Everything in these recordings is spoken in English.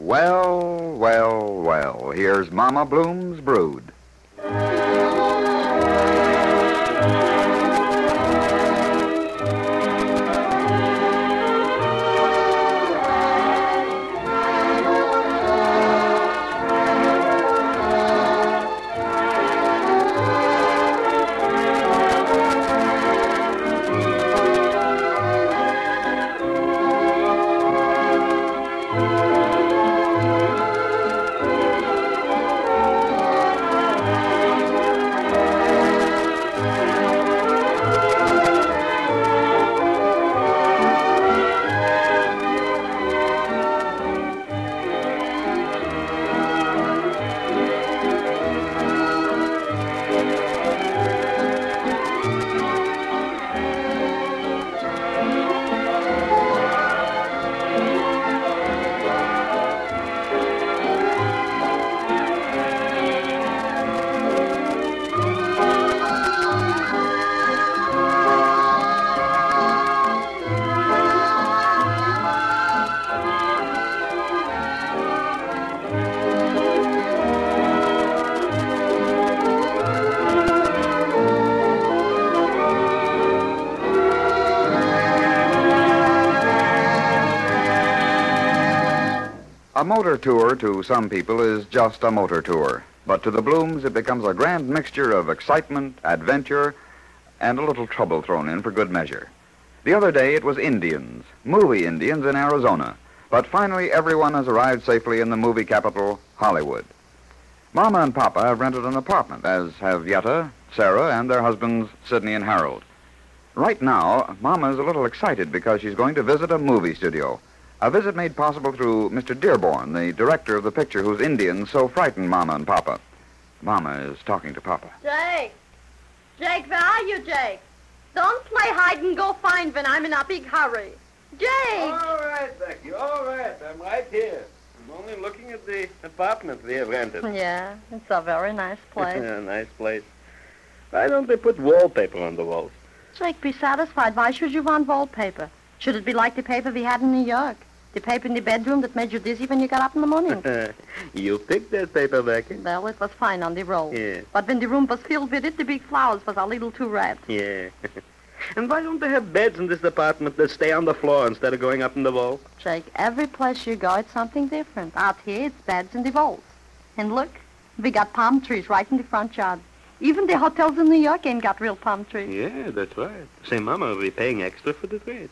Well, well, well, here's Mama Bloom's brood. A motor tour to some people is just a motor tour, but to the Blooms it becomes a grand mixture of excitement, adventure, and a little trouble thrown in for good measure. The other day it was Indians, movie Indians in Arizona, but finally everyone has arrived safely in the movie capital, Hollywood. Mama and Papa have rented an apartment, as have Yetta, Sarah, and their husbands, Sidney and Harold. Right now, Mama is a little excited because she's going to visit a movie studio. A visit made possible through Mr. Dearborn, the director of the picture whose Indians so frightened Mama and Papa. Mama is talking to Papa. Jake! Jake, where are you, Jake? Don't play hide and go find when I'm in a big hurry. Jake! All right, Becky, all right. I'm right here. I'm only looking at the apartment we have rented. Yeah, it's a very nice place. Yeah, nice place. Why don't they put wallpaper on the walls? Jake, be satisfied. Why should you want wallpaper? Should it be like the paper we had in New York? The paper in the bedroom that made you dizzy when you got up in the morning? you picked that paper, Becky. well, it was fine on the roll. Yeah, But when the room was filled with it, the big flowers was a little too red. yeah. and why don't they have beds in this apartment that stay on the floor instead of going up in the wall? Jake, every place you go, it's something different. Out here, it's beds in the walls. And look, we got palm trees right in the front yard. Even the hotels in New York ain't got real palm trees. Yeah, that's right. Say, Mama, will be paying extra for the trees?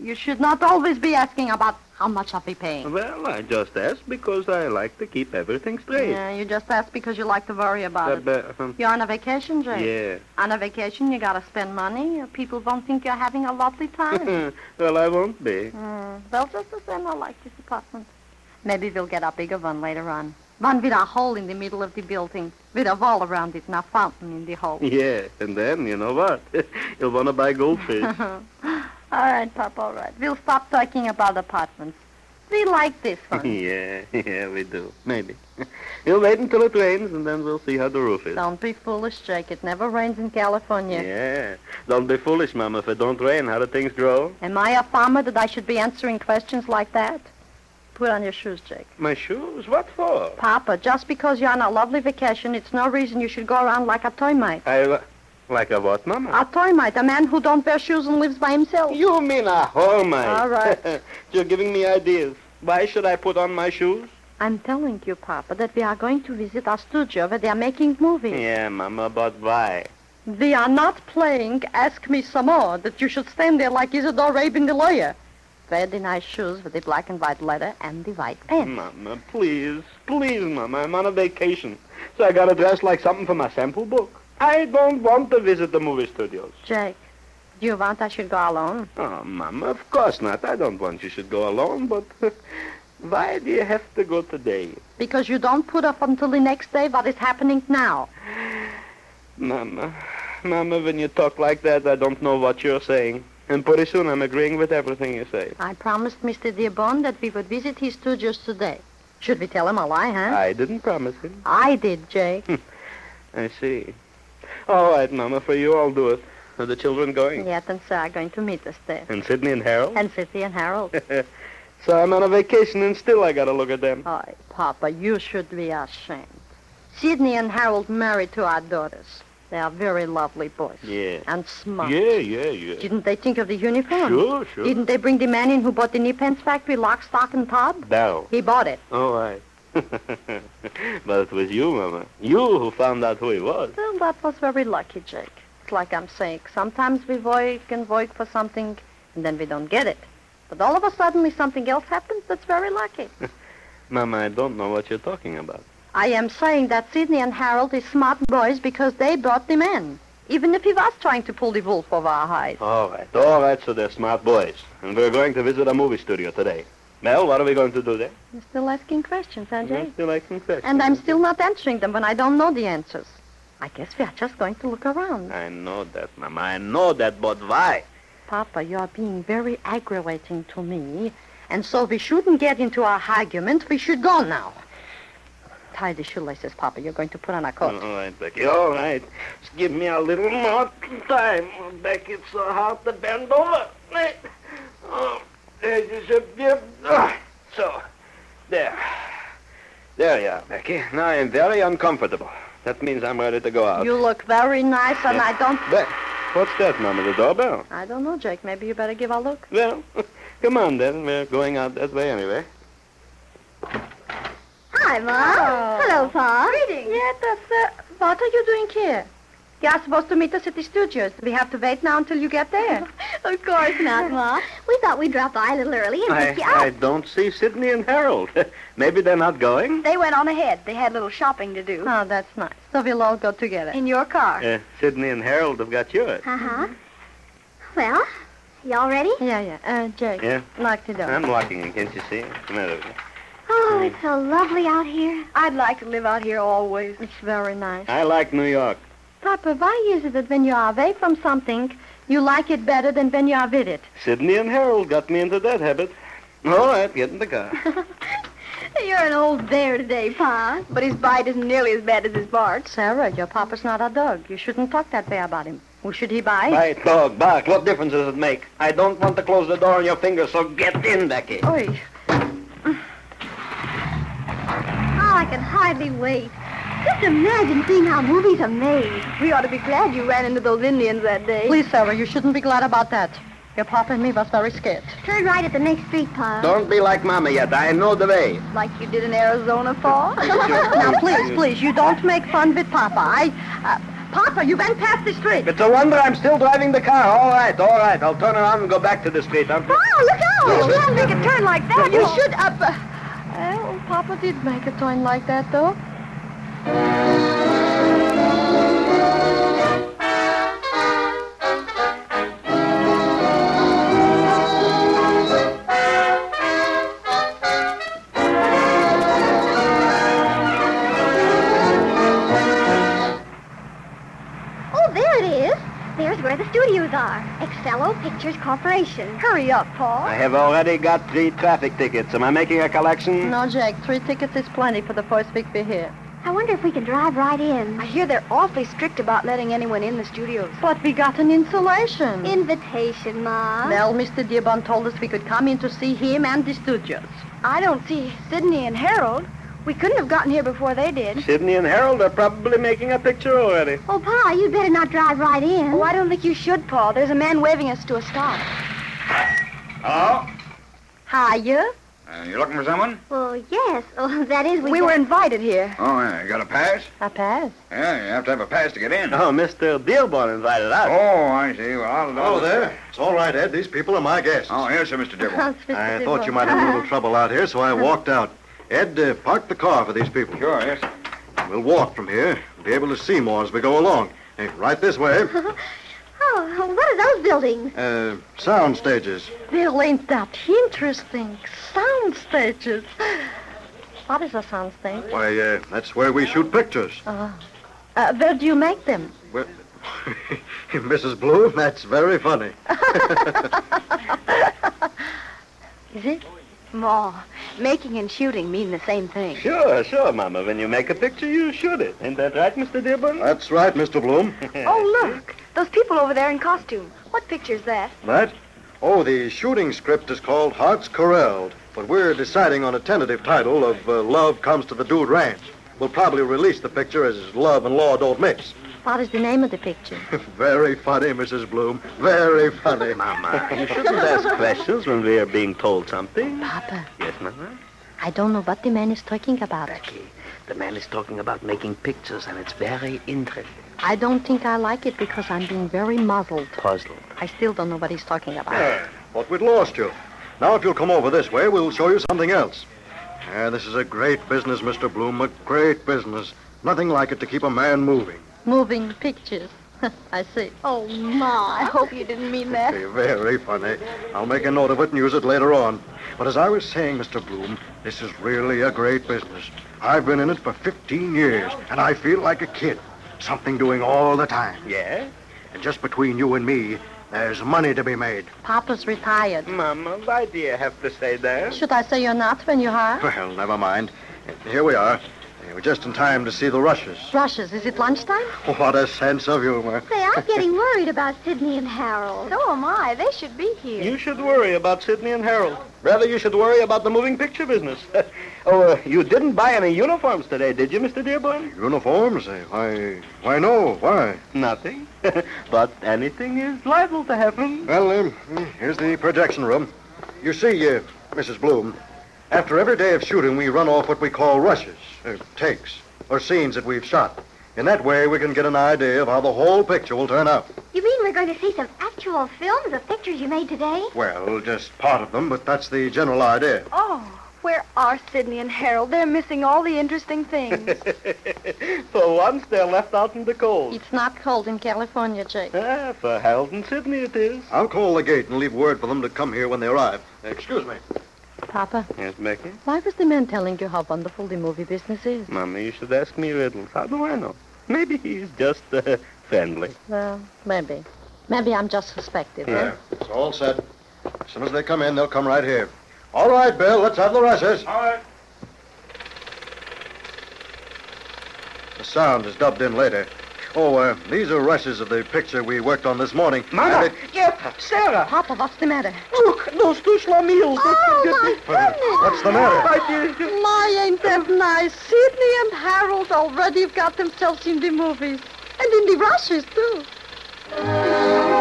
You should not always be asking about how much I'll be paying. Well, I just ask because I like to keep everything straight. Yeah, you just ask because you like to worry about Uh, it. but, um, You're on a vacation, Jake. yeah. On a vacation, you gotta spend money. People won't think you're having a lovely time. well, I won't be. Hmm. Well, just the same, I like this apartment. Maybe we'll get a bigger one later on. One with a hole in the middle of the building, with a wall around it and a fountain in the hole. Yeah, and then, you know what? You'll want to buy goldfish. all right, Pop, all right. We'll stop talking about apartments. We like this one. yeah, yeah, we do. Maybe. You'll wait until it rains, and then we'll see how the roof is. Don't be foolish, Jake. It never rains in California. Yeah. Don't be foolish, Mama. If it don't rain, how do things grow? Am I a farmer that I should be answering questions like that? Put on your shoes, Jake. My shoes? What for? Papa, just because you're on a lovely vacation, it's no reason you should go around like a toy mite. I... Like a what, Mama? A toy mite, a man who don't wear shoes and lives by himself. You mean a hormite. All right. You're giving me ideas. Why should I put on my shoes? I'm telling you, Papa, that we are going to visit a studio where they are making movies. Yeah, Mama, but why? They are not playing Ask Me Some More, that you should stand there like Isidore Rabin the lawyer. The nice shoes with the black and white leather and the white pants. Mama, please. Please, Mama. I'm on a vacation. So I gotta dress like something for my sample book. I don't want to visit the movie studios. Jake, do you want I should go alone? Oh, Mama, of course not. I don't want you should go alone, but why do you have to go today? Because you don't put off until the next day what is happening now. Mama, Mama, when you talk like that, I don't know what you're saying. And pretty soon I'm agreeing with everything you say. I promised Mr. Dearborn that we would visit his studios today. Should we tell him a lie, huh? I didn't promise him. I did, Jake. I see. All right, Mama, for you, I'll do it. Are the children going? Yes, and Sir are going to meet us there. And Sidney and Harold? And Cissy and Harold. So I'm on a vacation and still I gotta look at them. Oh, Papa, you should be ashamed. Sidney and Harold married to our daughters. They are very lovely boys. Yeah. And smart. Yeah, yeah, yeah. Didn't they think of the uniform? Sure, sure. Didn't they bring the man in who bought the knee pants factory lock, stock, and tub? No. He bought it. All right. but it was you, Mama. You who found out who he was. Well, that was very lucky, Jake. It's like I'm saying. Sometimes we work and work for something, and then we don't get it. But all of a sudden, something else happens that's very lucky. Mama, I don't know what you're talking about. I am saying that Sidney and Harold is smart boys because they brought the man. Even if he was trying to pull the wolf over our eyes. All right, all right, so they're smart boys. And we're going to visit a movie studio today. Well, what are we going to do there? You're still asking questions, huh, Jake? Still asking questions. And I'm still not answering them when I don't know the answers. I guess we are just going to look around. I know that, Mama. I know that, but why? Papa, you're being very aggravating to me. And so we shouldn't get into our argument. We should go now. Tie the shoelaces, Papa. You're going to put on a coat. All right, Becky, all right. Just give me a little more time. Becky, it's so hard to bend over. Oh, there's a bit. So, there. There you are, Becky. Now I'm very uncomfortable. That means I'm ready to go out. You look very nice, and I don't... Beck, what's that, Mama? The doorbell? I don't know, Jake. Maybe you better give a look. Well, come on then. We're going out that way anyway. Hi, Mom. Oh. Hello, Pa. Greetings. Yeah, that's, uh, what are you doing here? You are supposed to meet us at the studios. Do we have to wait now until you get there? Of course not, Ma. We thought we'd drop by a little early and I, pick you up. I don't see Sidney and Harold. Maybe they're not going? They went on ahead. They had a little shopping to do. oh, that's nice. So we'll all go together. In your car. Uh, Sidney and Harold have got yours. Uh-huh. Well, y'all ready? Yeah, yeah. Uh, Jake, Yeah. lock the door. I'm locking it, can't you see? Come the matter with you? Oh, hmm. it's so lovely out here. I'd like to live out here always. It's very nice. I like New York. Papa, why is it that when you are away from something, you like it better than when you are with it? Sidney and Harold got me into that habit. All right, get in the car. You're an old bear today, Pa. But his bite isn't nearly as bad as his bark. Sarah, your papa's not a dog. You shouldn't talk that way about him. Who should he bite? Bite, dog, bark. What difference does it make? I don't want to close the door on your fingers, so get in, Becky. Oi. Oh, I can hardly wait. Just imagine seeing how movies are made. We ought to be glad you ran into those Indians that day. Please, Sarah, you shouldn't be glad about that. Your papa and me was very scared. Turn right at the next street, Pa. Don't be like Mama yet. I know the way. Like you did in Arizona, Pa. now, please, please, you don't make fun with Papa. I, uh, Papa, you went past the street. It's a wonder I'm still driving the car. All right, all right. I'll turn around and go back to the street. I'm... Oh, look out! You can't make a turn like that. You should, uh, well, Papa did make a turn like that, though. Where the studios are. Excello Pictures Corporation. Hurry up, Pa. I have already got three traffic tickets. Am I making a collection? No, Jake, three tickets is plenty for the first week we're here. I wonder if we can drive right in. I hear they're awfully strict about letting anyone in the studios. But we got an insulation. Invitation, Ma. Well, Mr. Dearborn told us we could come in to see him and the studios. I don't see Sidney and Harold. We couldn't have gotten here before they did. Sidney and Harold are probably making a picture already. Oh, Pa, you'd better not drive right in. Oh, I don't think you should, Pa. There's a man waving us to a stop. Hello? Hiya. Uh, you looking for someone? Well, yes. Oh, that is, we, We got- were invited here. Oh, yeah. You got a pass? A pass. Yeah, you have to have a pass to get in. Oh, Mr. Dearborn invited us. Oh, I see. Well, I'll... Hello there. It's all right, Ed. These people are my guests. Oh, yes, sir, Mr. Dearborn. Mr. I Dearborn. thought you might have a little trouble out here, so I walked out. Ed, uh, park the car for these people. Sure, yes. We'll walk from here. We'll be able to see more as we go along. Hey, right this way. Oh, what are those buildings? Uh, sound stages. Well, ain't that interesting? Sound stages. What is a sound stage? Why, uh, that's where we shoot pictures. Uh, where do you make them? Well, Mrs. Bloom, that's very funny. Is it? Ma, making and shooting mean the same thing. Sure, sure, Mama. When you make a picture, you shoot it. Ain't that right, Mr. Dearborn? That's right, Mr. Bloom. Oh, look. Those people over there in costume. What picture's that? That? Oh, the shooting script is called Hearts Corralled. but we're deciding on a tentative title of uh, Love Comes to the Dude Ranch. We'll probably release the picture as Love and Law Don't Mix. What is the name of the picture? Very funny, Mrs. Bloom. Very funny. Mama, you shouldn't ask questions when we are being told something. Papa, Yes, Mama? I don't know what the man is talking about. Becky, the man is talking about making pictures, and it's very interesting. I don't think I like it because I'm being very muzzled. Puzzled. I still don't know what he's talking about. Yeah, Thought we'd lost you. Now, if you'll come over this way, we'll show you something else. Yeah, this is a great business, Mr. Bloom. A great business. Nothing like it to keep a man moving. Moving pictures. I see. Oh, Ma, I hope you didn't mean that. Hey, very funny. I'll make a note of it and use it later on. But as I was saying, Mr. Bloom, this is really a great business. I've been in it for 15 years, and I feel like a kid. Something doing all the time. Yeah? And just between you and me, there's money to be made. Papa's retired. Mama, why do you have to say that? Should I say you're not when you are? Well, never mind. Here we are. We're just in time to see the rushes. Rushes, is it lunchtime? What a sense of humor. Say, I'm getting worried about Sidney and Harold. So am I. They should be here. You should worry about Sidney and Harold. Rather, you should worry about the moving picture business. oh, uh, you didn't buy any uniforms today, did you, Mr. Dearborn? Uniforms? Eh, Why, why no? Why? Nothing. but anything is liable to happen. Well, um, here's the projection room. You see, uh, Mrs. Bloom, after every day of shooting, we run off what we call rushes, uh, takes, or scenes that we've shot. In that way, we can get an idea of how the whole picture will turn out. You mean we're going to see some actual films of pictures you made today? Well, just part of them, but that's the general idea. Oh, where are Sidney and Harold? They're missing all the interesting things. for once, they're left out in the cold. It's not cold in California, Jake. Ah, for Harold and Sidney it is. I'll call the gate and leave word for them to come here when they arrive. Excuse me. Papa, Yes, Becky? why was the man telling you how wonderful the movie business is? Mama, you should ask me riddles. How do I know? Maybe he's just uh, friendly. Well, maybe. Maybe I'm just suspected, huh? It's all set. As soon as they come in, they'll come right here. All right, Bill, let's have the rushes. All right. The sound is dubbed in later. Oh, uh, these are rushes of the picture we worked on this morning. Mama! And it- Yep, Sarah! Papa, what's the matter? Look, those two schlemiels. Oh, my Uh, what's the matter? My dear. My, ain't that nice. Sidney and Harold already have got themselves in the movies. And in the rushes, too.